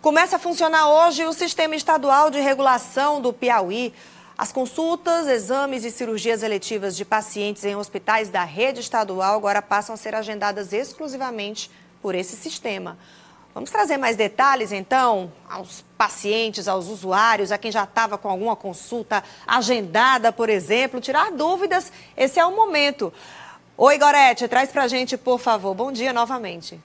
Começa a funcionar hoje o Sistema Estadual de Regulação do Piauí. As consultas, exames e cirurgias eletivas de pacientes em hospitais da rede estadual agora passam a ser agendadas exclusivamente por esse sistema. Vamos trazer mais detalhes, então, aos pacientes, aos usuários, a quem já estava com alguma consulta agendada, por exemplo, tirar dúvidas. Esse é o momento. Oi, Gorete, traz para a gente, por favor. Bom dia novamente.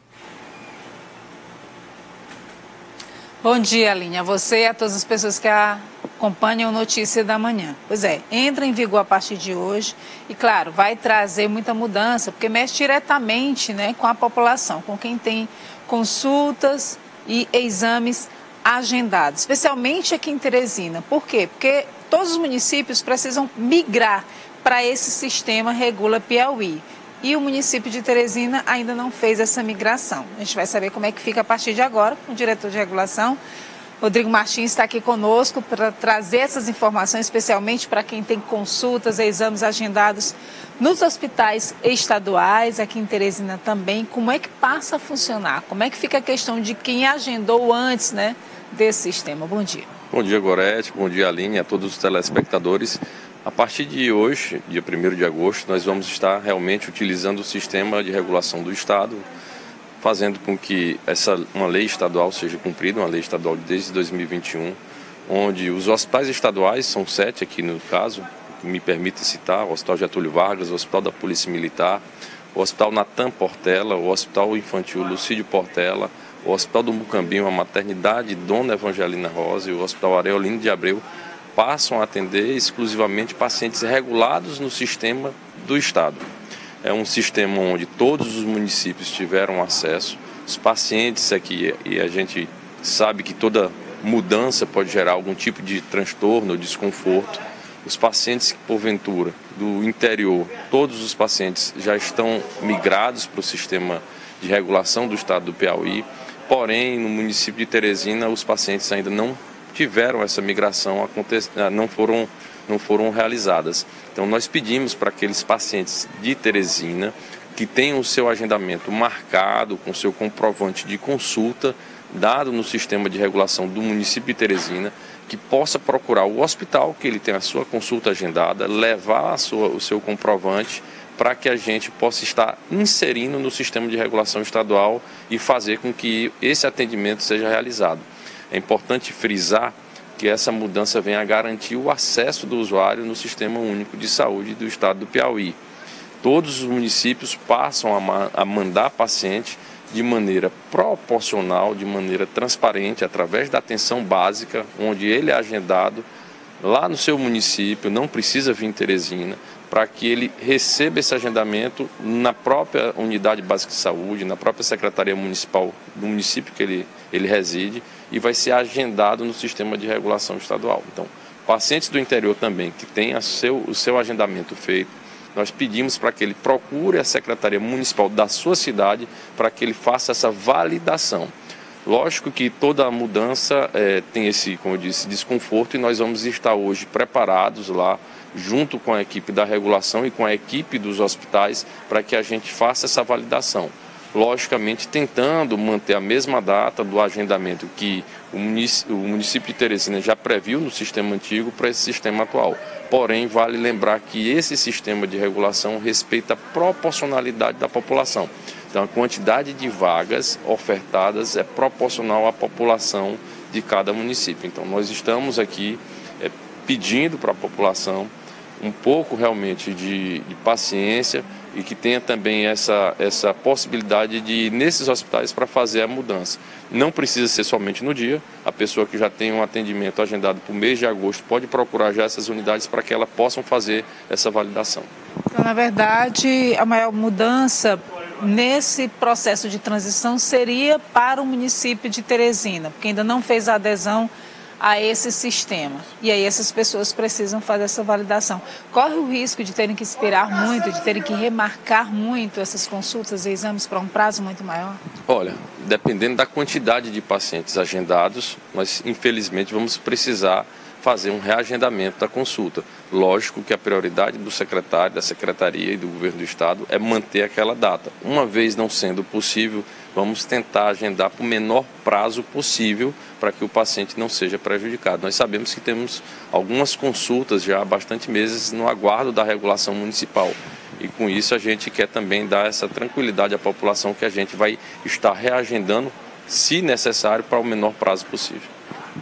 Bom dia, Aline, a você e a todas as pessoas que acompanham Notícia da Manhã. Pois é, entra em vigor a partir de hoje e, claro, vai trazer muita mudança, porque mexe diretamente né, com a população, com quem tem consultas e exames agendados, especialmente aqui em Teresina. Por quê? Porque todos os municípios precisam migrar para esse sistema Regula Piauí e o município de Teresina ainda não fez essa migração. A gente vai saber como é que fica a partir de agora o diretor de regulação. Rodrigo Martins está aqui conosco para trazer essas informações, especialmente para quem tem consultas e exames agendados nos hospitais estaduais, aqui em Teresina também. Como é que passa a funcionar? Como é que fica a questão de quem agendou antes né, desse sistema? Bom dia. Bom dia, Gorete. Bom dia, Aline, a todos os telespectadores. A partir de hoje, dia 1 de agosto, nós vamos estar realmente utilizando o sistema de regulação do Estado, fazendo com que essa uma lei estadual seja cumprida, uma lei estadual desde 2021, onde os hospitais estaduais, são sete aqui no caso, me permita citar, o Hospital Getúlio Vargas, o Hospital da Polícia Militar, o Hospital Natan Portela, o Hospital Infantil Lucídio Portela, o Hospital do Mucambinho, a Maternidade Dona Evangelina Rosa e o Hospital Areolino de Abreu passam a atender exclusivamente pacientes regulados no sistema do Estado. É um sistema onde todos os municípios tiveram acesso, os pacientes aqui, e a gente sabe que toda mudança pode gerar algum tipo de transtorno ou desconforto. Os pacientes que, porventura, do interior, todos os pacientes já estão migrados para o sistema de regulação do estado do Piauí, porém, no município de Teresina, os pacientes ainda não tiveram essa migração, ah, não foram, não foram realizadas. Então, nós pedimos para aqueles pacientes de Teresina que tenham o seu agendamento marcado com seu comprovante de consulta dado no sistema de regulação do município de Teresina, que possa procurar o hospital que ele tem a sua consulta agendada, levar sua, o seu comprovante para que a gente possa estar inserindo no sistema de regulação estadual e fazer com que esse atendimento seja realizado. É importante frisar que essa mudança vem a garantir o acesso do usuário no Sistema Único de Saúde do Estado do Piauí. Todos os municípios passam a, mandar paciente de maneira proporcional, de maneira transparente, através da atenção básica, onde ele é agendado lá no seu município, não precisa vir em Teresina, para que ele receba esse agendamento na própria unidade básica de saúde, na própria secretaria municipal do município que ele, ele reside e vai ser agendado no sistema de regulação estadual. Então, pacientes do interior também que tenham seu, o seu agendamento feito, nós pedimos para que ele procure a secretaria municipal da sua cidade para que ele faça essa validação. Lógico que toda mudança é, tem esse, como eu disse, desconforto e nós vamos estar hoje preparados lá, junto com a equipe da regulação e com a equipe dos hospitais, para que a gente faça essa validação. Logicamente, tentando manter a mesma data do agendamento que o município, o município de Teresina já previu no sistema antigo para esse sistema atual. Porém, vale lembrar que esse sistema de regulação respeita a proporcionalidade da população. Então, a quantidade de vagas ofertadas é proporcional à população de cada município. Então, nós estamos aqui é, pedindo para a população um pouco realmente de, de, paciência e que tenha também essa, essa possibilidade de ir nesses hospitais para fazer a mudança. Não precisa ser somente no dia, a pessoa que já tem um atendimento agendado para o mês de agosto pode procurar já essas unidades para que elas possam fazer essa validação. Então, na verdade, a maior mudança nesse processo de transição seria para o município de Teresina, porque ainda não fez a adesão a esse sistema. E aí essas pessoas precisam fazer essa validação. Corre o risco de terem que esperar muito, de terem que remarcar muito essas consultas e exames para um prazo muito maior? Olha, dependendo da quantidade de pacientes agendados, nós infelizmente vamos precisar fazer um reagendamento da consulta. Lógico que a prioridade do secretário, da secretaria e do governo do estado é manter aquela data. Uma vez não sendo possível vamos tentar agendar por menor prazo possível para que o paciente não seja prejudicado. Nós sabemos que temos algumas consultas já há bastante meses no aguardo da regulação municipal. E com isso a gente quer também dar essa tranquilidade à população que a gente vai estar reagendando, se necessário, para o menor prazo possível.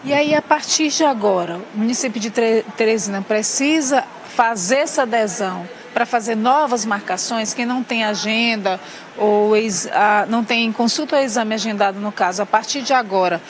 E aí, a partir de agora, o município de Teresina precisa fazer essa adesão para fazer novas marcações, quem não tem agenda ou não tem consulta ou exame agendado no caso, a partir de agora,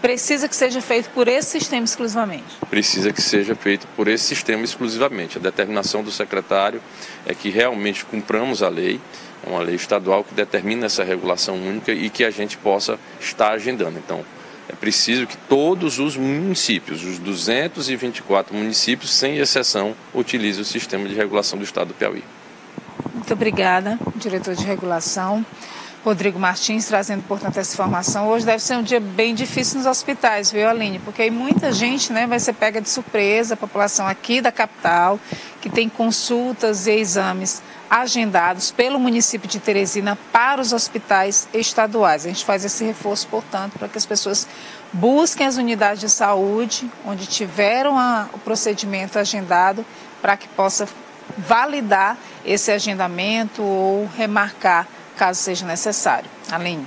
precisa que seja feito por esse sistema exclusivamente? Precisa que seja feito por esse sistema exclusivamente. A determinação do secretário é que realmente cumpramos a lei, é uma lei estadual que determina essa regulação única e que a gente possa estar agendando. Então, é preciso que todos os municípios, os 224 municípios, sem exceção, utilizem o sistema de regulação do Estado do Piauí. Muito obrigada, diretor de regulação. Rodrigo Martins trazendo, portanto, essa informação. Hoje deve ser um dia bem difícil nos hospitais, viu, Aline? Porque aí muita gente né, vai ser pega de surpresa, a população aqui da capital, que tem consultas e exames agendados pelo município de Teresina para os hospitais estaduais. A gente faz esse reforço, portanto, para que as pessoas busquem as unidades de saúde onde tiveram a, o procedimento agendado para que possa validar esse agendamento ou remarcar caso seja necessário. Aline.